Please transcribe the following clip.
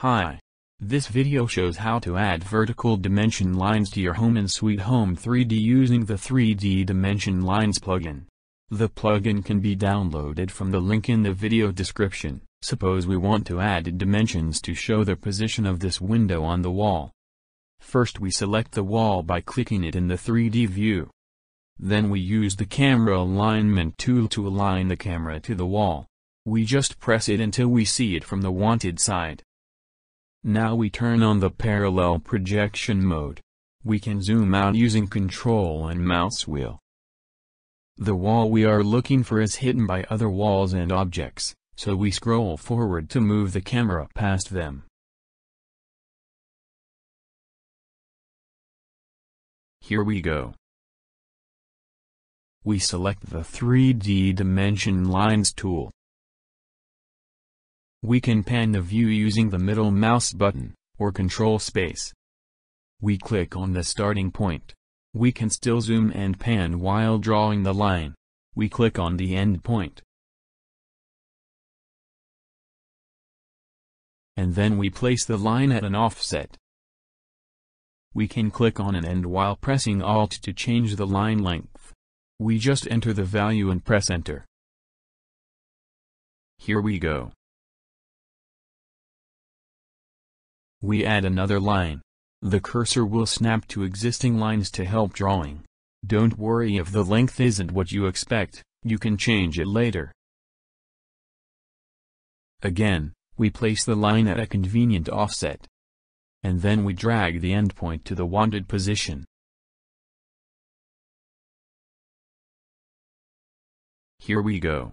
Hi. This video shows how to add vertical dimension lines to your home in Sweet Home 3D using the 3D Dimension Lines plugin. The plugin can be downloaded from the link in the video description. Suppose we want to add dimensions to show the position of this window on the wall. First we select the wall by clicking it in the 3D view. Then we use the camera alignment tool to align the camera to the wall. We just press it until we see it from the wanted side. Now we turn on the parallel projection mode. We can zoom out using control and mouse wheel. The wall we are looking for is hidden by other walls and objects, so we scroll forward to move the camera past them. Here we go. We select the 3D Dimension Lines tool. We can pan the view using the middle mouse button, or control space. We click on the starting point. We can still zoom and pan while drawing the line. We click on the end point. And then we place the line at an offset. We can click on an end while pressing Alt to change the line length. We just enter the value and press enter. Here we go. We add another line. The cursor will snap to existing lines to help drawing. Don't worry if the length isn't what you expect, you can change it later. Again, we place the line at a convenient offset. And then we drag the endpoint to the wanted position. Here we go.